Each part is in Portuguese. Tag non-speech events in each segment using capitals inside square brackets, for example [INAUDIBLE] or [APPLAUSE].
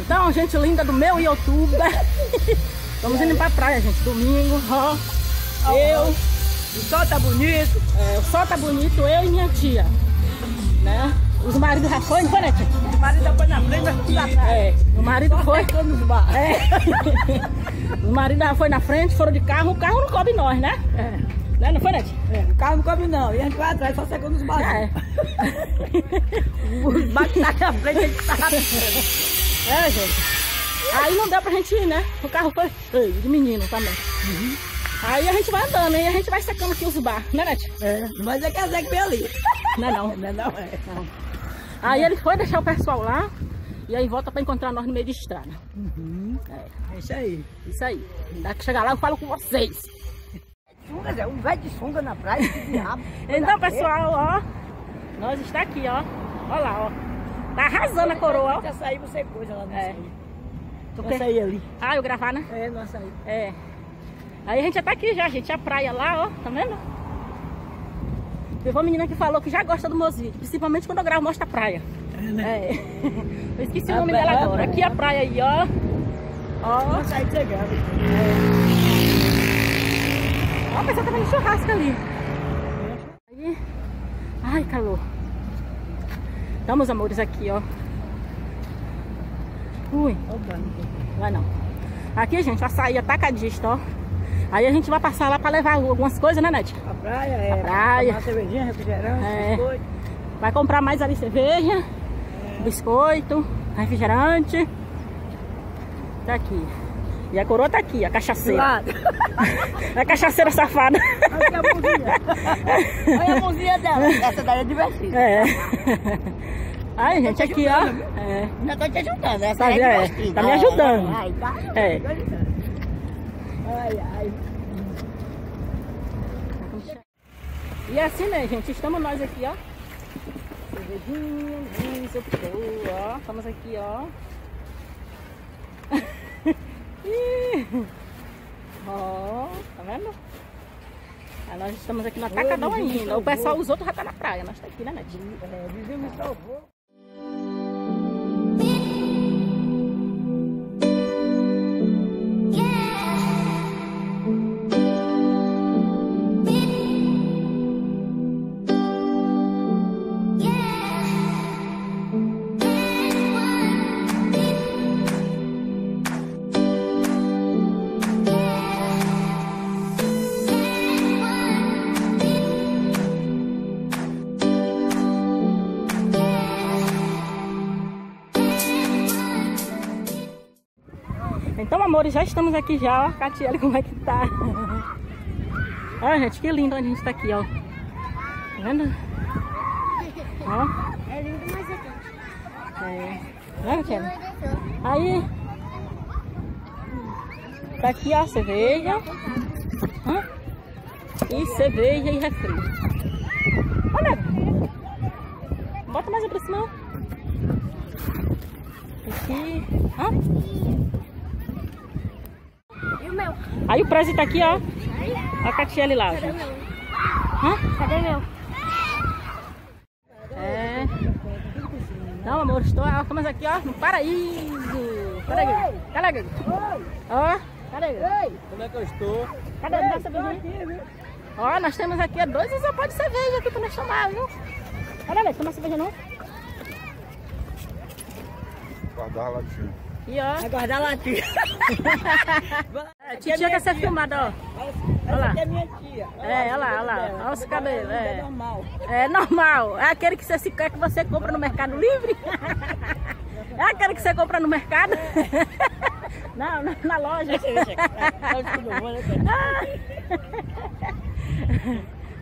Então, gente linda do meu YouTube. Vamos [LAUGHS] indo pra praia, gente. Domingo, ó. Eu. O sol tá bonito. É, o sol tá bonito, eu e minha tia. Né? Os maridos já não foi, né, tia? O marido já foi na frente, nós fomos atrás. É, o marido foi. nos bar. É. [LAUGHS] o marido já foi na frente, foram de carro, o carro não cobre nós, né? É. Né? Não foi, né, tia? É, o carro não come não. E a gente vai atrás, só secando os barcos. É. [LAUGHS] Os barcos tá na frente, a gente tá na É, gente. Aí não deu pra gente ir, né? O carro foi cheio de menino também. Aí a gente vai andando, e a gente vai secando aqui os bar, né, Nete? É, mas é que a Zé que veio ali. Não é não. Não é não, é. Não. Aí ele foi deixar o pessoal lá e aí volta pra encontrar nós no meio de estrada. É isso aí. Isso aí. Dá que chegar lá eu falo com vocês. Sunga, Zé, um velho de sunga na praia, que diabo. [LAUGHS] Então, pessoal, ó. Nós está aqui, ó. Olha lá, ó. Tá arrasando a coroa, ó. Já açaí você coisa lá no É. açaí. No quer- açaí ali. Ah, eu gravar, né? É, no açaí. É. Aí a gente já tá aqui já, gente. A praia lá, ó. Tá vendo? Teve uma menina que falou que já gosta do meus vídeos. Principalmente quando eu gravo mostra a praia. É, né? É. [LAUGHS] Eu esqueci A o nome praia, dela a agora. Aqui a praia aí, ó. Ó. açaí que você grava. Ó, o pessoal tá fazendo churrasco ali. Aí. Ai, calor. Então, meus amores, aqui, ó. Ui, vai não. Aqui, gente, o açaí atacadista, ó. Aí a gente vai passar lá pra levar algumas coisas, né, Nete? A praia é. A praia. Tomar cervejinha, refrigerante, É. biscoito. Vai comprar mais ali cerveja, biscoito, refrigerante. Tá aqui. E a coroa tá aqui, a cachaceira. [LAUGHS] A cachaceira safada. Olha a mãozinha. Olha a mãozinha dela. Essa daí é divertida. É. Aí, gente, aqui, ó. É. Ainda tô te ajudando. Essa Tá, é é, divertida. tá me ajudando. Ai, tá. É. Ai, ai. E assim, né, gente? Estamos nós aqui, ó. Cervejinha, isopor, ó. Estamos aqui, ó. [LAUGHS] Ó, tá vendo? Aí nós estamos aqui no Atacadão ainda. O pessoal, os outros já tá na praia. Nós tá aqui, né, Netinho? É, vizinho me salvou. Amores, já estamos aqui já, ó. Catiele, como é que tá? [LAUGHS] Olha, gente, que lindo onde a gente tá aqui, ó. Tá vendo? Ó. É lindo, mas é quente. É. Né, Catiele? Aí. Tá aqui, ó, cerveja. Hã? E cerveja e refri. Olha. Bota mais pra cima. Aqui. Hã? Meu? Aí o Prezi tá aqui, ó. A Catiele lá, Cadê gente. meu? Hã? Cadê meu? É. Então, amor, estou, ó, estamos aqui, ó, no paraíso. Cadê, Gugu? Cadê, Gugu? Ó, cadê, Gugu? Como é que eu estou? Cadê a nossa cervejinha? Ó, nós temos aqui dois isopor de cerveja aqui pra nós tomar, viu? Cadê, Alex? Toma cerveja não? Guardar a latinha. Aqui, ó. Vai guardar a latinha. É, titia quer ser filmada, ó. Lá. aqui é minha tia. É, olha lá, olha lá. Olha os cabelos, é. É normal. É normal. É aquele que você quer que você compra no Mercado Livre? [LAUGHS] É aquele que você compra no mercado? [LAUGHS] Não, na, na loja. Olha cara? [LAUGHS]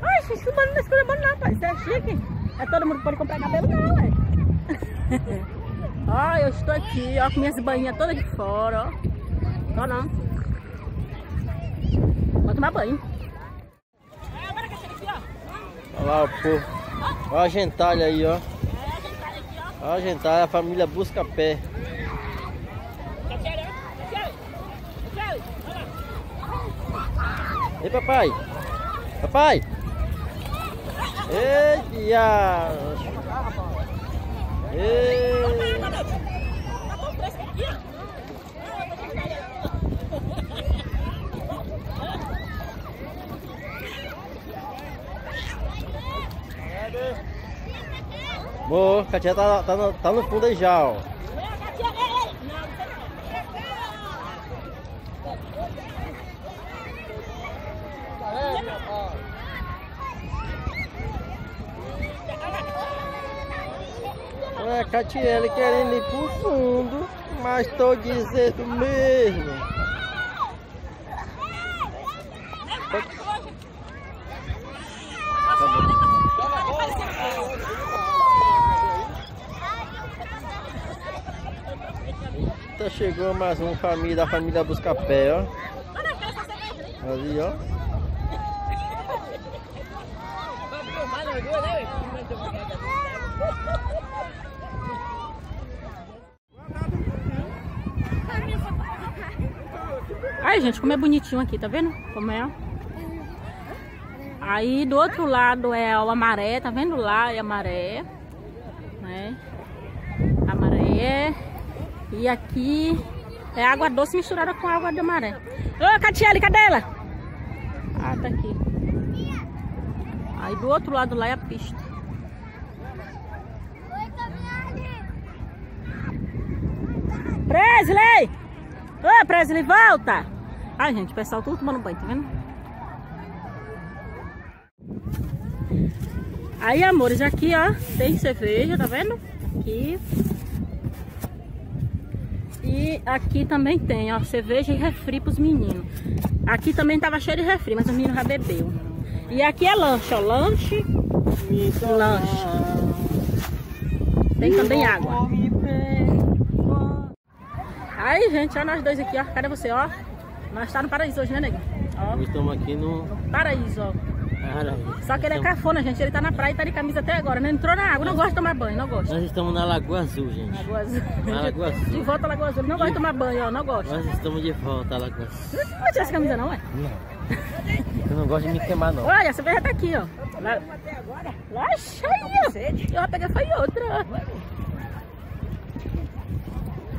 Ai, gente, que não escolhe não, pai. Isso é chique. É todo mundo pode comprar cabelo, não, ué. Ó, eu estou aqui, ó, com minhas bainhas todas de fora, ó. Não. Vou tomar banho. Olha lá o povo. Olha a gentalha aí, ó. Olha a gentalha, a família busca pé. Ei, papai. Papai. Ei, diacho. Ei. Boa, Katia tá, tá, no, tá no fundo aí já, ó. É, Catiele querendo ir pro fundo, mas tô dizendo mesmo. Chegou mais uma família, a família Buscapé, ó. Ali, ó. Ai, gente, como é bonitinho aqui, tá vendo? Como é? Aí do outro lado é o amaré, tá vendo lá? É a maré, né? A maré. E aqui é água doce misturada com água de maré. Ô, Catiele, cadê ela? Ah, tá aqui. Aí do outro lado lá é a pista. Presley! Ô, Presley, volta! Ai, gente, o pessoal tudo tomando banho, tá vendo? Aí, amores, aqui, ó, tem cerveja, tá vendo? Aqui. E aqui também tem, ó, cerveja e refri pros meninos. Aqui também tava cheio de refri, mas o menino já bebeu. E aqui é lanche, ó, lanche lanche. Tem também água. Aí, gente, nós dois aqui, ó. Cadê você, ó? Nós tá no paraíso hoje, né, nego? Ó, Nós estamos aqui no. paraíso, ó. Só que ele é cafona, gente. Ele tá na praia e tá de camisa até agora. Não entrou na água. Não gosta de tomar banho, não gosta. Nós estamos na Lagoa Azul, gente. Lagoa Azul. Na Lagoa De Azul. volta à Lagoa Azul. Ele não gosta de tomar banho, ó. Não gosta. Nós estamos de volta à Lagoa Azul. Não vai tirar essa camisa, não, é? Eu não gosto de me queimar, não. Olha, a cerveja tá aqui, ó. Lá, lá cheia. Eu já peguei foi outra.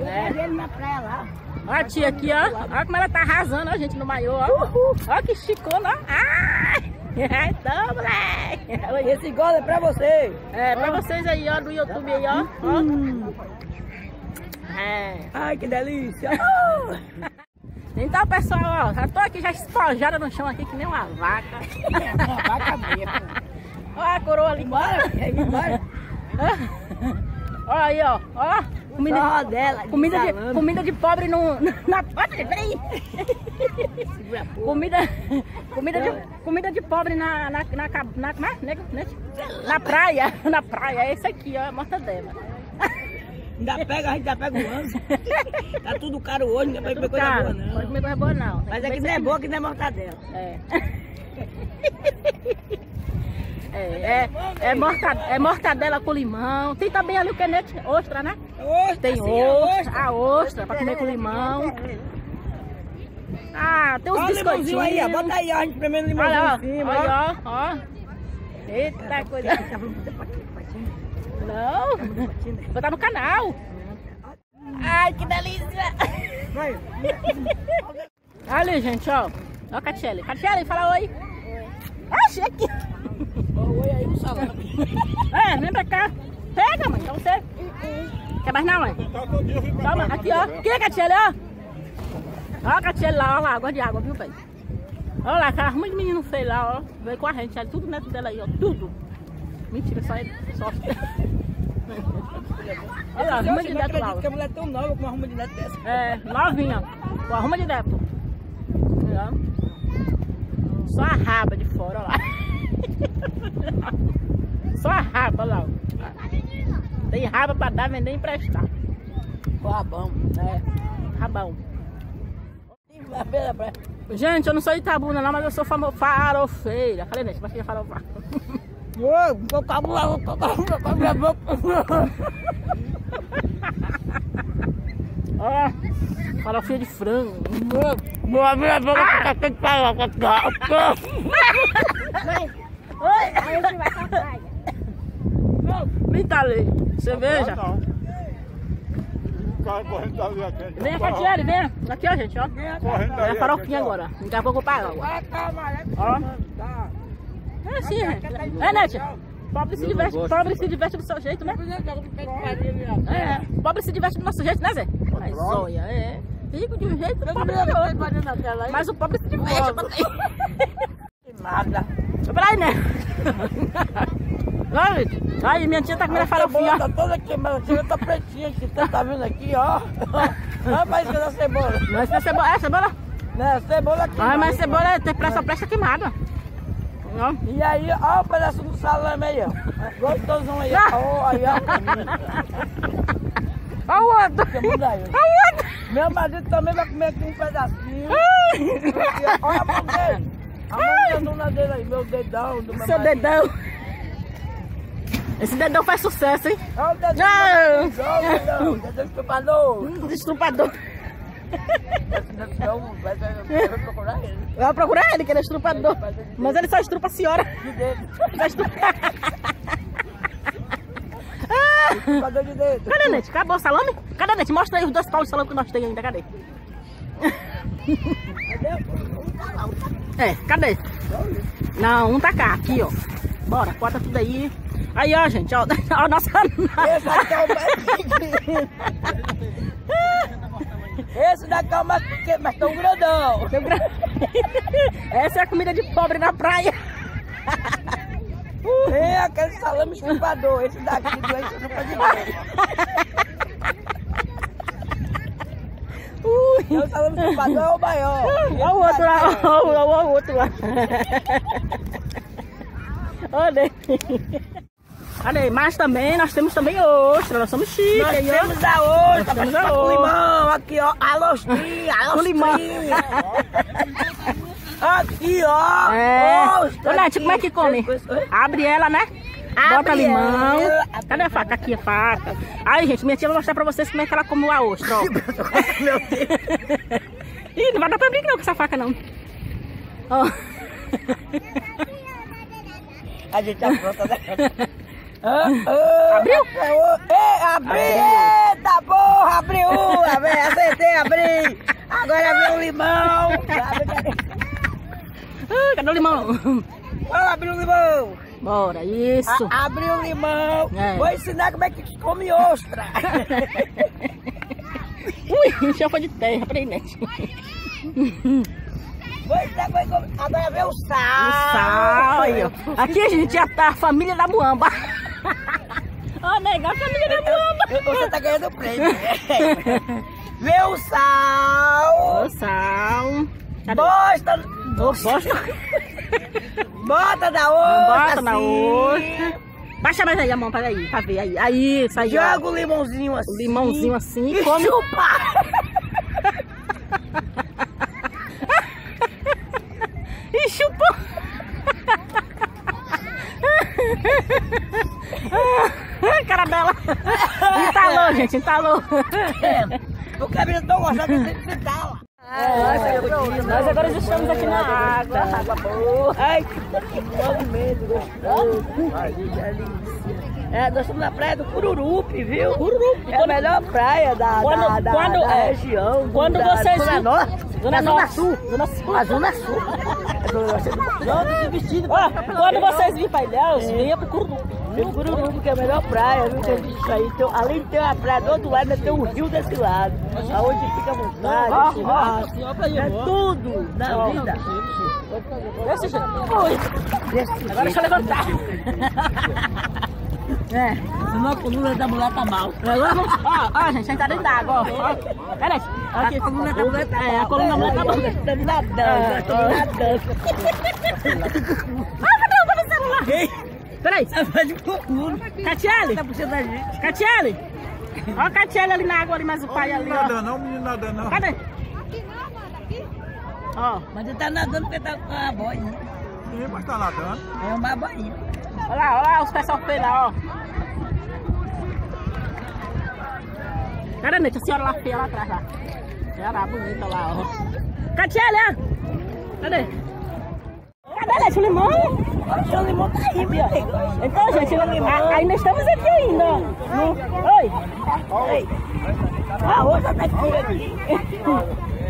É. ele na praia lá. Olha a tia aqui, ó. Olha como ela tá arrasando, ó, gente, no maiô, ó. Olha que chicona, ó. Ai! [LAUGHS] Então, moleque. Esse gol é pra você. É, pra vocês aí, ó, do YouTube aí, ó. ó. É. Ai, que delícia. [LAUGHS] Então, pessoal, ó, já tô aqui já espojada no chão aqui, que nem uma vaca. [LAUGHS] Vaca mesmo. Ó a coroa ali. Bora, quer Ó aí, ó. Ó. Comida, Só dela, de comida, de, comida de pobre no, na... Olha, peraí. Comida, comida, de, comida de pobre na, na, na, na, na, nego- né? na praia. Na praia. É esse aqui, ó. A mortadela. Ainda pega, a gente ainda pega o lanço. Tá tudo caro hoje, não pode comer coisa boa Pode não. comer coisa boa, não. Mas que é não é boa, que não é mortadela. É. [LAUGHS] É, é, é, mortadela, é mortadela com limão. Tem também ali o quenete, ostra, né? Ostra, Tem sim, ostra, a ostra pra comer com limão. Ah, tem uns Olha biscoitinhos. aí, ó. Bota aí, ó. A gente premendo o limãozinho Olha, ó, em cima, olha, ó, ó. Eita, coisa. Não, botar no canal. Ai, que delícia. Ali, gente, ó. Ó Catiele. Catiele, fala oi. Oxi, aqui. Oi aí, salame. É, vem pra cá. Pega, mãe, pra você. Quer mais não, mãe? Toma, aqui, ó. Aqui, Catiele, ó. Ó Catiele lá, ó lá, água de água, viu, bem? Olha lá, aquela arruma de menino feio lá, ó. Veio com a gente, ali, tudo neto dela aí, ó. Tudo. Mentira, só é só. Olha lá, arruma de neto lá, ó. que a mulher é tão nova com uma arruma de neto dessa. É, novinha. Com arruma de neto. Só a raba de fora, ó lá. [LAUGHS] Só a raba, lá. Tem raba pra dar, vender e emprestar. Com rabão. É, rabão. Gente, eu não sou Itabuna não, mas eu sou farofeira. Falei, né? Mas que é farofa. Ô, [LAUGHS] tô com a boca, tô com a boca, com a minha boca. Ó, farofinha de frango. Boa, minha boca tá tem que falar Oi! Aí a gente vai pra praia. Me talei. Cerveja. Não. O cara correndo dali aqui. Vem a Catiele, vem. Aqui, ó, gente, ó. Correndo É a farofinha agora. Daqui a pouco eu pago né? Ó. Tá. É assim, gente. É, Netia. Pobre se diverte, gosto. pobre se diverte do seu jeito, né? É, pobre se diverte do nosso jeito, né, Zé? Mas olha, é. Rico de um jeito, pobre de outro. Mas o pobre se diverte também. [LAUGHS] Né? Olha, aí, minha tia tá comendo a farofinha, ó. Tá toda queimada, a cebola tá pretinha aqui, você tá vendo aqui, ó. Olha pra isso da cebola. Mas é cebola, é cebola? Né, cebola aqui. Ah, mas cebola é- tem pressa, pressa queimada. Ó. E aí, ó o pedaço do salame aí, ó. Gostosão aí, Ah. ó. Aí, ó. Olha o outro. Aí. Olha o outro. Meu marido também vai comer aqui um pedacinho. Olha a dele. A mão dele aí, meu dedão do meu Seu marido. dedão. Esse dedão faz sucesso, hein? Olha o dedão. Não. O dedão. Estrupador. Esse dedão, vai procurar ele. Eu vou procurar ele, que ele é estrupador. Mas ele só estrupa a senhora. De dedo. Só estrupa. Ah. De dedo. Cadê, Nete? Acabou o salame? Cadê, Nete? Mostra aí os dois paus de salame que nós temos ainda. Cadê? É, cadê? Não, um tá cá, aqui, ó. Bora, corta tudo aí. Aí, ó, gente, ó. [LAUGHS] Ó, a nossa. Esse daqui é o mais pequeno. Esse daqui é o mais pequeno, mas tão grandão. [LAUGHS] Essa é a comida de pobre na praia. É aquele salame estupador. Esse daqui doente estupa de dedo. Ui. O salame estupador é o maior. Olha o outro lá, olha o outro lá. Olha aí. Olha aí, mas também nós temos também ostra, nós somos chiques, Nós ó. temos a ostra, temos mas a tá com limão. Aqui, ó. A lostrinha, a Com limão. lostrinha. Aqui, ó. É. Ostra Nath, aqui. como é que come? Abre ela, né? Bota limão. Cadê a faca? Aqui a faca. Aí, gente, minha tia vai mostrar pra vocês como é que ela come a ostra, ó. [LAUGHS] Meu Deus. Ih, não vai dar pra não com essa faca, não. Ó. A gente tá pronta, né? [LAUGHS] Ah, ah, Abriu? Ei, abri! Eita porra, abriu! Abri, acertei, abri! Agora abriu o limão! Ah, cadê o limão? Vamos abrir o limão! Bora, isso. A, abriu o limão! É. Vou ensinar como é que come ostra! [LAUGHS] Ui, foi de terra. Vou ensinar como é come. Agora vem o sal! O sal. Aqui a gente já tá a família da Muamba. Ó, nega, a família da Muamba. Você tá ganhando prêmio! Vem o sal! O sal. Cadê? Bosta! Ô, bosta. Bota na ostra! Bota na assim. outra. Baixa mais aí a mão, peraí, pra ver aí. Aí, isso aí. Joga o limãozinho assim. Limãozinho assim e E come. chupa! E chupou. Cara dela. Entalou, gente, entalou. O cabelo tão gostado Nós agora já estamos aqui na água. Água boa. Ai, que movimento gostoso. Ai, que delícia. É, nós estamos na praia do Cururupi, viu? Cururupi. É a melhor praia da, Quando- da, da, quando- da é, região. quando da, vocês Zona Norte. Zona Zona. Sul. Zona Sul. A Zona Sul. Zona é de vestido. Ó, quando vocês virem para Ilhéus, venha pro Cururupi. O Cururupi que é a melhor praia, viu? Tem isso aí. Tem, além de ter uma praia do outro lado, ainda tem um rio desse lado. Aonde fica a vontade, churrasco. É tudo na vida. Desse jeito. Oi. Desse Agora deixa eu levantar. É. Senão a coluna da mulher tá mal. Agora vamos. Ó, ó, gente, a gente tá dentro d'água, ó. ó. Peraí. Aqui. A coluna da mulher tá mal. É, a coluna da mulher tá mal. Estamos nadando, É, estamos ó. nadando. [LAUGHS] Ah, cadê o celular? Peraí. Tá fazendo coluna. Catiele. Catiele. Ó a Catiele ali na água, ali, mas o pai ali, ó. Nada não, menino nada não. Cadê? Ó, Mas ele tá nadando porque tá com a boinha. Sim, mas tá nadando. É uma boinha. olha lá, olha lá os pessoal feio lá, ó. Cadê, Nete? A senhora lá feia lá atrás, lá. Ela bonita lá, ó. Catiele, ó. Cadê? Cadê, Nete? O limão? O limão tá aí, meu amigo. Então, gente, a- ainda estamos aqui ainda. No... Oi. Oi. A outra tá aqui.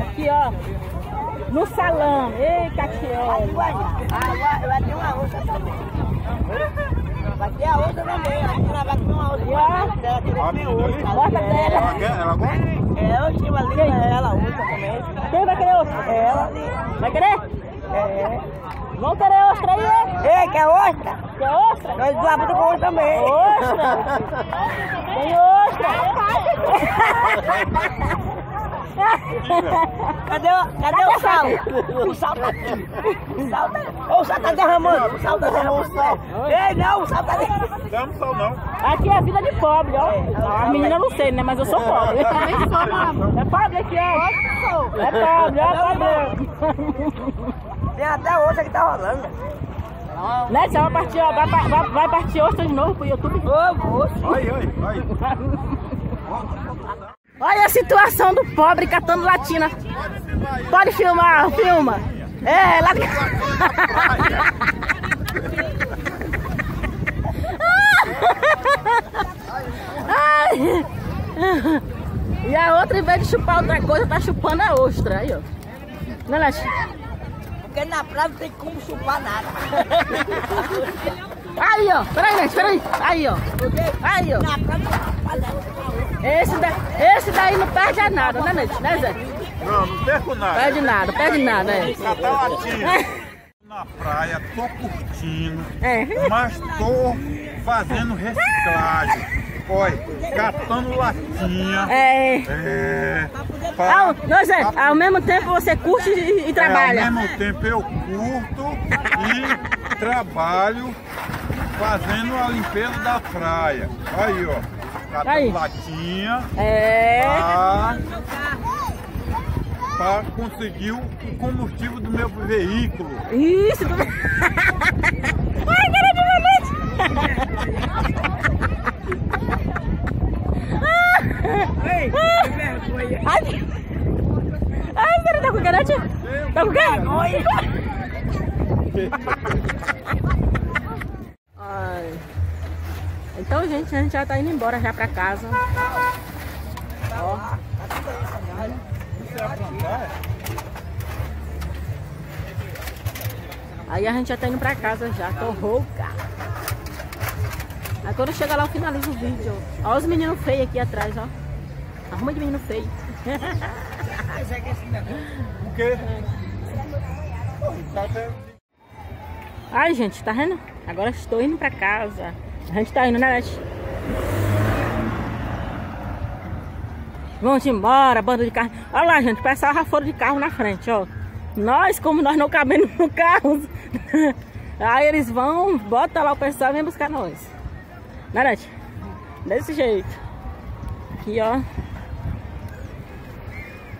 Aqui, ó. No salão. Ei, Catiele. Ah, lá tem uma outra também. Vai ter a outra também. Ela vai comer uma outra. Ela quer. Gosta dela. Ela quer? Ela gosta? É, o time ali é ela, outra também. Quem vai querer ostra? Ela ali. Vai querer? É. Vamos querer ostra aí, é? Ei, quer outra? Quer ostra? Nós duas putas com outra também. Ostra! Tem ostra! Cadê, o- cadê o sal? O sal tá aqui. O sal tá, Ô, o sal tá derramando. O sal tá derramando. Ei, não, o sal tá derramando. Não, só não. Aqui é a vida de pobre, ó. A menina eu não sei, né? Mas eu sou pobre. Eu também sou, mano. É pobre aqui, ó. É pobre, ó, pobre. Tem até outra que tá rolando. Né, você vai partir, ó, vai, vai, vai partir ostra de novo pro YouTube. Ô, moço. Aí, aí, aí. Olha a situação do pobre catando latina. Pode filmar, filma. É, lá. [LAUGHS] Ai. E a outra, em vez de chupar outra coisa, tá chupando a ostra. Aí, ó. Não, Nath? Porque na praia não tem como chupar nada. [LAUGHS] Aí, ó. Peraí, Nath, peraí. Aí, ó. Aí, ó. Na praia não. Esse, da, esse daí não perde a nada, né, Nath? Né, Zé? Não, não perco nada. Perde nada, perde nada, é. Catar latinha. Na praia, tô curtindo, É. mas tô fazendo reciclagem. Olha, catando latinha. É. É. Ao, pra- não, Zé, ao mesmo tempo você curte e, e trabalha. É, ao mesmo tempo eu curto e trabalho fazendo a limpeza da praia. Aí, ó. Catando Aí. latinha É. pra, pra conseguir o combustível do meu veículo. Isso. tu- [LAUGHS] Ai, cara de Ei, que vergonha. Ai, ai, você tá com garante? Tá com? Ai. Então, gente, a gente já tá indo embora já pra casa. Ó. Aí a gente já tá indo pra casa já, tô rouca. Aí quando chega lá eu finalizo o vídeo. Ó os meninos feios aqui atrás, ó. Arruma de menino feio. [LAUGHS] O quê? Tá vendo? Ai, gente, tá vendo? Agora estou indo pra casa. A gente tá indo, né, Nath? Vamos embora, bando de carro. Olha lá, gente, o pessoal já foram de carro na frente, ó. Nós, como nós não cabemos no carro, [LAUGHS] aí eles vão, bota lá o pessoal e vem buscar nós. Nath? Desse jeito. Aqui, ó.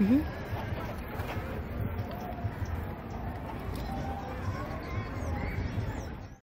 Uhum.